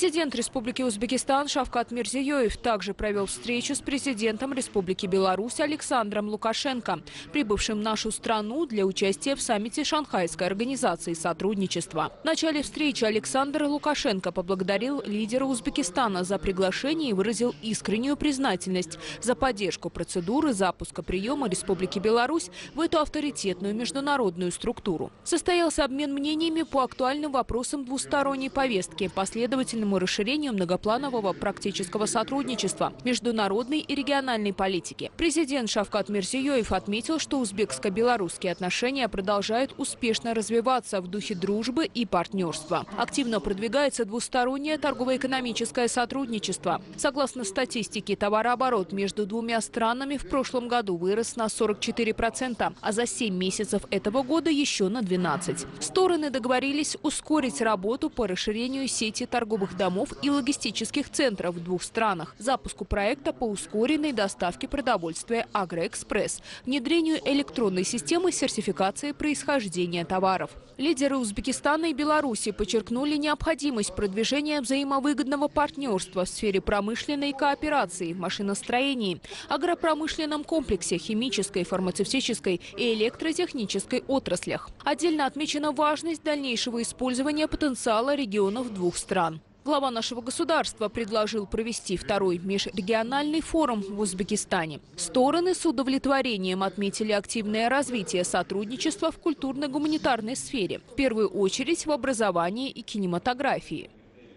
Президент Республики Узбекистан Шавкат Мирзиёев также провел встречу с президентом Республики Беларусь Александром Лукашенко, прибывшим в нашу страну для участия в саммите Шанхайской организации сотрудничества. В начале встречи Александр Лукашенко поблагодарил лидера Узбекистана за приглашение и выразил искреннюю признательность за поддержку процедуры запуска приема Республики Беларусь в эту авторитетную международную структуру. Состоялся обмен мнениями по актуальным вопросам двусторонней повестки, последовательно значительному расширению многопланового практического сотрудничества, международной и региональной политики. Президент Шавкат Мирзиёев отметил, что узбекско-белорусские отношения продолжают успешно развиваться в духе дружбы и партнерства. Активно продвигается двустороннее торгово-экономическое сотрудничество. Согласно статистике, товарооборот между двумя странами в прошлом году вырос на 44%, а за 7 месяцев этого года еще на 12%. Стороны договорились ускорить работу по расширению сети торговых домов и логистических центров в двух странах, запуску проекта по ускоренной доставке продовольствия «Агроэкспресс», внедрению электронной системы сертификации происхождения товаров. Лидеры Узбекистана и Беларуси подчеркнули необходимость продвижения взаимовыгодного партнерства в сфере промышленной кооперации, машиностроении, агропромышленном комплексе, химической, фармацевтической и электротехнической отраслях. Отдельно отмечена важность дальнейшего использования потенциала регионов двух стран. Глава нашего государства предложил провести второй межрегиональный форум в Узбекистане. Стороны с удовлетворением отметили активное развитие сотрудничества в культурно-гуманитарной сфере, в первую очередь в образовании и кинематографии.